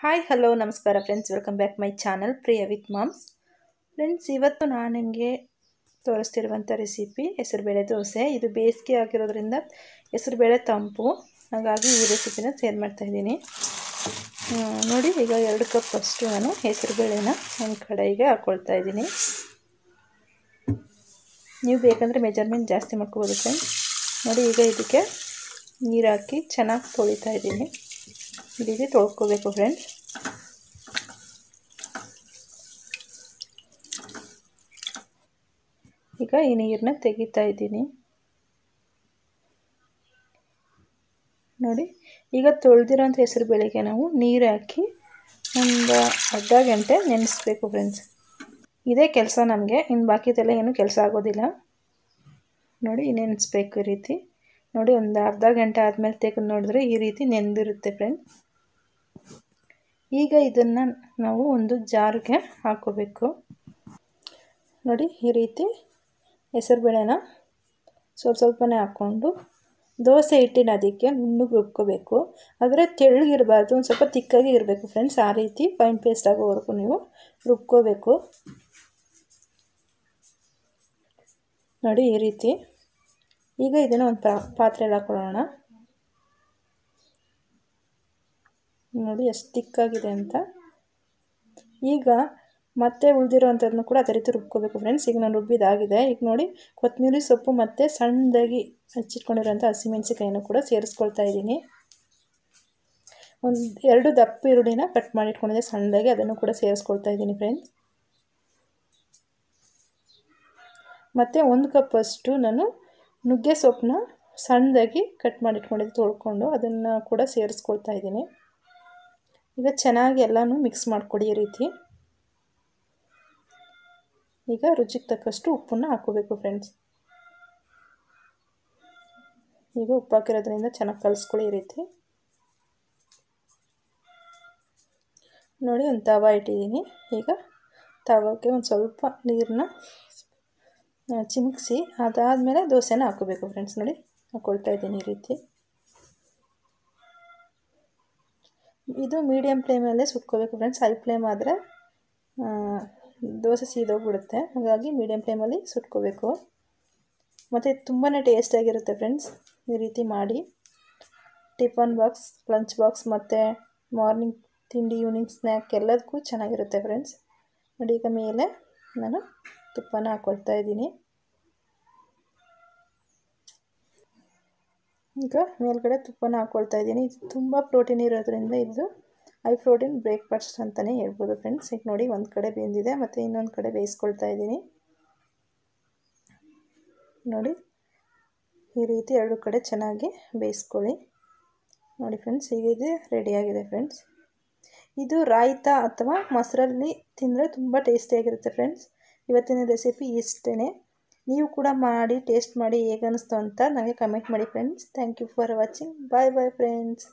Hi hello ನಮಸ್ಕಾರ friends welcome back my channel Priya with moms friends ಇವತ್ತು ನಾನು ನಿಮಗೆ ತೋರಿಸ್ತಿರುವಂಥ ರೆಸಿಪಿ ಹೆಸರುಬೇಳೆ ದೋಸೆ. ಇದು ಬೇಸಿಗೆ ಆಗಿರೋದ್ರಿಂದ ಹೆಸರುಬೇಳೆ ತಂಪು. ಹಾಗಾಗಿ ಈ ರೆಸಿಪಿನ ಸೇರ್ ಮಾಡ್ತಾಯಿದ್ದೀನಿ ನೋಡಿ, ಈಗ ಎರಡು ಕಪ್ ಅಷ್ಟು ನಾನು ಹೆಸರುಬೇಳೆನ ಒಂದು ಕಡೆಗೆ ಹಾಕ್ಕೊಳ್ತಾ ಇದ್ದೀನಿ. ನೀವು ಬೇಕಂದರೆ ಮೆಜರ್ಮೆಂಟ್ ಜಾಸ್ತಿ ಮಾಡ್ಕೋಬೋದು ಫ್ರೆಂಡ್ಸ್ ನೋಡಿ, ಈಗ ಇದಕ್ಕೆ ನೀರು ಹಾಕಿ ಚೆನ್ನಾಗಿ ತೊಳಿತಾ ಇದ್ದೀನಿ. ಈ ತೊಳ್ಕೊಬೇಕು ಫ್ರೆಂಡ್ಸ್ ಈಗ ಈ ನೀರನ್ನ ತೆಗಿತಾ ಇದ್ದೀನಿ ನೋಡಿ ಈಗ ತೊಳೆದಿರೋಂಥ ಹೆಸರು ಬೆಳಗ್ಗೆ ನಾವು ನೀರು ಹಾಕಿ ಒಂದು ಅರ್ಧ ಗಂಟೆ ನೆನೆಸ್ಬೇಕು ಫ್ರೆಂಡ್ಸ್ ಇದೇ ಕೆಲಸ ನಮಗೆ ಇನ್ನು ಬಾಕಿದೆಲ್ಲ ಏನು ಕೆಲಸ ಆಗೋದಿಲ್ಲ ನೋಡಿ ನೆನೆಸ್ಬೇಕು ಈ ರೀತಿ ನೋಡಿ ಒಂದು ಅರ್ಧ ಗಂಟೆ ಆದಮೇಲೆ ತೆಗೆದು ನೋಡಿದ್ರೆ ಈ ರೀತಿ ನೆಂದಿರುತ್ತೆ ಫ್ರೆಂಡ್ಸ್ ಈಗ ಇದನ್ನು ನಾವು ಒಂದು ಜಾರ್ಗೆ ಹಾಕೋಬೇಕು. ನೋಡಿ, ಈ ರೀತಿ ಹೆಸರುಬೇಳೆನ ಸ್ವಲ್ಪ ಸ್ವಲ್ಪನೇ ಹಾಕ್ಕೊಂಡು ದೋಸೆ ಹಿಟ್ಟಿನ ಅದಕ್ಕೆ ನುಣ್ಣಗೆ ರುಬ್ಕೋಬೇಕು. ಆದರೆ ತೆಳ್ಳಗಿರಬಾರ್ದು, ಒಂದು ಸ್ವಲ್ಪ ತಿಕ್ಕಾಗಿ ಇರಬೇಕು ಫ್ರೆಂಡ್ಸ್ ಆ ರೀತಿ ಫೈನ್ ಪೇಸ್ಟ್ ಆಗೋವರೆಗೂ ನೀವು ರುಬ್ಕೋಬೇಕು. ನೋಡಿ, ಈ ರೀತಿ. ಈಗ ಇದನ್ನು ಒಂದು ಪಾತ್ರೆಯಲ್ಲಿ ಹಾಕೊಳ್ಳೋಣ. ನೋಡಿ, ಎಷ್ಟು ತಿಕ್ಕಾಗಿದೆ ಅಂತ. ಈಗ ಮತ್ತೆ ಉಳಿದಿರೋವಂಥದ್ದನ್ನು ಕೂಡ ಅದೇ ರೀತಿ ರುಬ್ಕೋಬೇಕು ಫ್ರೆಂಡ್ಸ್ ಈಗ ನಾನು ರುಬ್ಬಿದಾಗಿದೆ. ಈಗ ನೋಡಿ ಕೊತ್ತಂಬರಿ ಸೊಪ್ಪು ಮತ್ತು ಸಣ್ಣದಾಗಿ ಹಚ್ಚಿಟ್ಕೊಂಡಿರೋಂಥ ಹಸಿಮೆಣಸಿಕಾಯಿನ ಕೂಡ ಸೇರಿಸ್ಕೊಳ್ತಾ ಇದ್ದೀನಿ. ಒಂದು ಎರಡು ದಪ್ಪ ಈರುಳ್ಳಿನ ಕಟ್ ಮಾಡಿ ಇಟ್ಕೊಂಡಿದ್ದೆ ಸಣ್ಣದಾಗಿ ಅದನ್ನು ಕೂಡ ಸೇರಿಸ್ಕೊಳ್ತಾ ಇದ್ದೀನಿ ಫ್ರೆಂಡ್ಸ್ ಮತ್ತು ಒಂದು ಕಪ್ ಅಷ್ಟು ನಾನು ನುಗ್ಗೆ ಸೊಪ್ಪನ್ನ ಸಣ್ಣದಾಗಿ ಕಟ್ ಮಾಡಿಟ್ಕೊಂಡಿದ್ದು ತೊಳ್ಕೊಂಡು ಅದನ್ನು ಕೂಡ ಸೇರಿಸ್ಕೊಳ್ತಾ ಇದ್ದೀನಿ. ಈಗ ಚೆನ್ನಾಗಿ ಎಲ್ಲನೂ ಮಿಕ್ಸ್ ಮಾಡಿಕೊಡಿ ಈ ರೀತಿ. ಈಗ ರುಚಿಗೆ ತಕ್ಕಷ್ಟು ಉಪ್ಪನ್ನು ಹಾಕೋಬೇಕು ಫ್ರೆಂಡ್ಸ್ ಈಗ ಉಪ್ಪು ಹಾಕಿರೋದ್ರಿಂದ ಚೆನ್ನಾಗಿ ಕಲಿಸ್ಕೊಳ್ಳಿ ಈ ರೀತಿ. ನೋಡಿ, ಒಂದು ತವ ಇಟ್ಟಿದ್ದೀನಿ. ಈಗ ತವಕ್ಕೆ ಒಂದು ಸ್ವಲ್ಪ ನೀರನ್ನ ಚಿಮುಕ್ಸಿ ಅದಾದಮೇಲೆ ದೋಸೆನ ಹಾಕೋಬೇಕು ಫ್ರೆಂಡ್ಸ್ ನೋಡಿ ಹಾಕ್ಕೊಳ್ತಾ ಇದ್ದೀನಿ ಈ ರೀತಿ. ಇದು ಮೀಡಿಯಮ್ ಫ್ಲೇಮಲ್ಲೇ ಸುಟ್ಕೋಬೇಕು ಫ್ರೆಂಡ್ಸ್ ಹೈ ಫ್ಲೇಮ್ ಆದರೆ ದೋಸೆ ಸೀದೋಗ್ಬಿಡುತ್ತೆ. ಹಾಗಾಗಿ ಮೀಡಿಯಮ್ ಫ್ಲೇಮಲ್ಲಿ ಸುಟ್ಕೋಬೇಕು. ಮತ್ತು ತುಂಬಾ ಟೇಸ್ಟಿಯಾಗಿರುತ್ತೆ ಫ್ರೆಂಡ್ಸ್ ಈ ರೀತಿ ಮಾಡಿ. ಟಿಫನ್ ಬಾಕ್ಸ್ ಲಂಚ್ ಬಾಕ್ಸ್ ಮತ್ತು ಮಾರ್ನಿಂಗ್ ತಿಂಡಿ ಈವ್ನಿಂಗ್ ಸ್ನ್ಯಾಕ್ ಎಲ್ಲದಕ್ಕೂ ಚೆನ್ನಾಗಿರುತ್ತೆ ಫ್ರೆಂಡ್ಸ್ ನೋಡಿ ಈಗ ಮೇಲೆ ನಾನು ತುಪ್ಪನ ಹಾಕ್ಕೊಳ್ತಾ ಇದ್ದೀನಿ. ಈಗ ಮೇಲ್ಗಡೆ ತುಪ್ಪನ ಹಾಕ್ಕೊಳ್ತಾ ಇದ್ದೀನಿ. ಇದು ತುಂಬ ಪ್ರೋಟೀನ್ ಇರೋದ್ರಿಂದ ಇದು ಹೈ ಪ್ರೋಟೀನ್ ಬ್ರೇಕ್ಫಾಸ್ಟ್ ಅಂತಲೇ ಹೇಳ್ಬೋದು ಫ್ರೆಂಡ್ಸ್ ಈಗ ನೋಡಿ ಒಂದು ಕಡೆ ಬೆಂದಿದೆ, ಮತ್ತು ಇನ್ನೊಂದು ಕಡೆ ಬೇಯಿಸ್ಕೊಳ್ತಾ ಇದ್ದೀನಿ. ನೋಡಿ, ಈ ರೀತಿ ಎರಡು ಕಡೆ ಚೆನ್ನಾಗಿ ಬೇಯಿಸ್ಕೊಳ್ಳಿ. ನೋಡಿ ಫ್ರೆಂಡ್ಸ್ ಈಗ ಇದು ರೆಡಿಯಾಗಿದೆ ಫ್ರೆಂಡ್ಸ್ ಇದು ರಾಯ್ತ ಅಥವಾ ಮೊಸರಲ್ಲಿ ತಿಂದರೆ ತುಂಬ ಟೇಸ್ಟಿಯಾಗಿರುತ್ತೆ ಫ್ರೆಂಡ್ಸ್ ಇವತ್ತಿನ ರೆಸಿಪಿ ಇಷ್ಟೇ ನೀವು ಕೂಡ ಮಾಡಿ ಟೇಸ್ಟ್ ಮಾಡಿ ಹೇಗೆ ಅಂತ ನನಗೆ ಕಮೆಂಟ್ ಮಾಡಿ friends thank you for watching bye bye friends